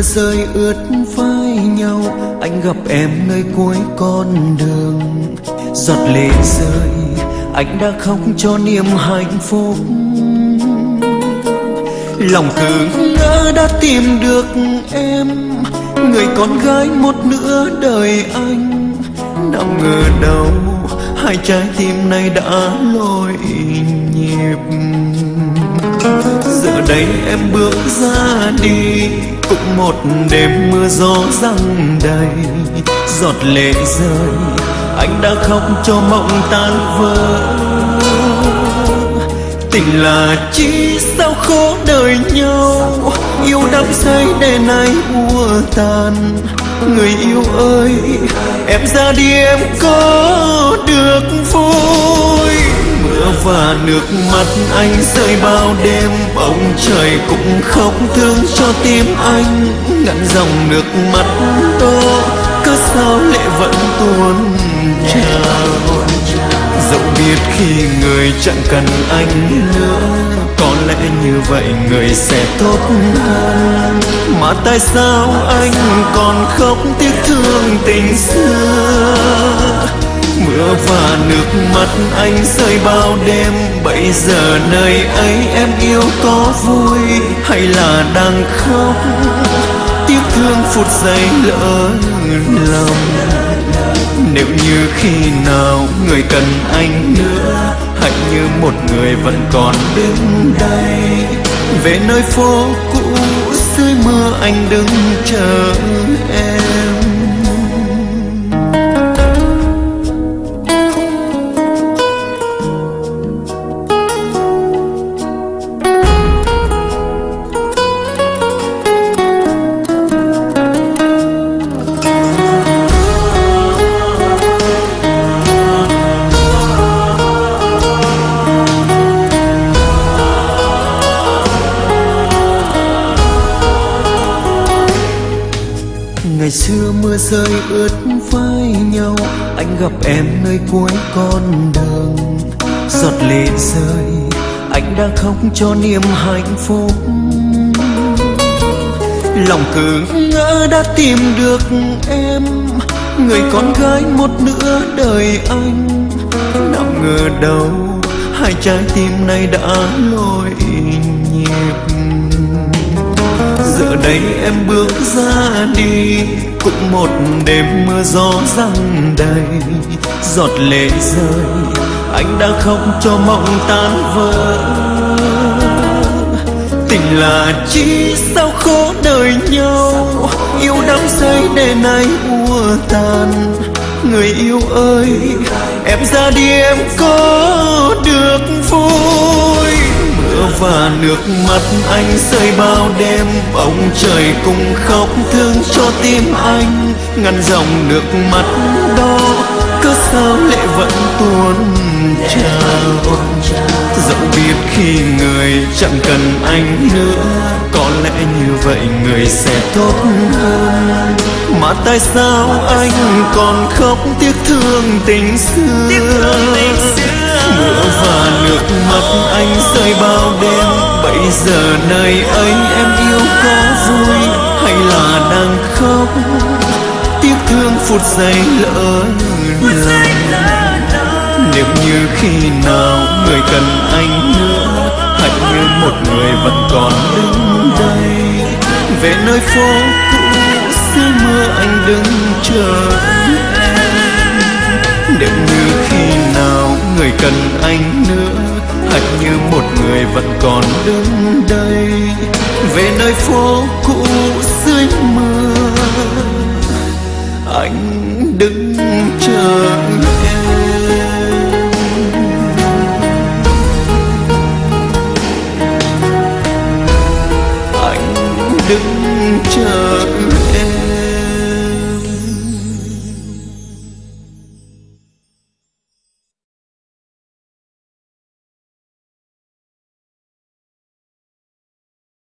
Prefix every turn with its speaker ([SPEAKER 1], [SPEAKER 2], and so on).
[SPEAKER 1] mưa rơi ướt vai nhau. Anh gặp em nơi cuối con đường. Giọt lệ rơi, anh đã khóc cho niềm hạnh phúc. Lòng cứ ngỡ đã tìm được em. Người con gái một nửa đời anh. Nào ngờ đâu, hai trái tim này đã lỗi nhịp. Giờ đây em bước ra đi cũng một đêm mưa gió răng đầy, giọt lệ rơi, anh đã khóc cho mộng tan vỡ. Tình là chi sao khó đời nhau, yêu đắm say để nay ua tàn. Người yêu ơi, em ra đi em có được vui và nước mắt anh rơi bao đêm. Bóng trời cũng khóc thương cho tim anh. Ngăn dòng nước mắt đó cớ sao lệ vẫn tuôn trào. Dẫu biết khi người chẳng cần anh nữa, có lẽ như vậy người sẽ tốt hơn. Mà tại sao anh còn khóc tiếc thương tình xưa? Mưa và nước mắt anh rơi bao đêm. Bây giờ nơi ấy em yêu có vui hay là đang khóc? Tiếc thương phút giây lỡ lòng. Nếu như khi nào người cần anh nữa hãy như một người vẫn còn đứng đây. Về nơi phố cũ, dưới mưa anh đứng chờ em. Ngày xưa mưa rơi ướt vai nhau, anh gặp em nơi cuối con đường. Giọt lệ rơi, anh đang khóc cho niềm hạnh phúc. Lòng cứ ngỡ đã tìm được em, người con gái một nửa đời anh. Nào ngờ đâu, hai trái tim này đã lỗi nhịp giờ đây em bước ra đi. Cũng một đêm mưa gió răng đầy, giọt lệ rơi. Anh đã khóc cho mộng tan vỡ. Tình là chi sao khó đời nhau. Yêu đắm say để nay ua tàn người yêu ơi, em ra đi em có được vui mưa và nước mắt anh rơi bao đêm. Bóng trời cùng khóc thương cho tim anh. Ngăn dòng nước mắt đó cớ sao lệ vẫn tuôn trào. Dẫu biết khi người chẳng cần anh nữa. Có lẽ như vậy người sẽ tốt hơn. Mà tại sao anh còn khóc tiếc thương tình xưa? Mưa và nước mắt anh rơi bao đêm. Bây giờ nơi ấy em yêu có vui hay là đang khóc? Tiếc thương phút giây lỡ lòng nếu như khi nào người cần anh nữa hãy như một người vẫn còn đứng đây. Về nơi phố cũ dưới mưa anh đứng chờ cần anh nữa. Hệt như một người vẫn còn đứng đây, về nơi phố cũ dưới mưa. Anh đứng chờ anh đứng chờ